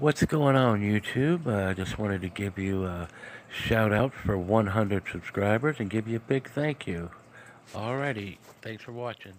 What's going on YouTube? Uh, I just wanted to give you a shout out for 100 subscribers and give you a big thank you. Alrighty, thanks for watching.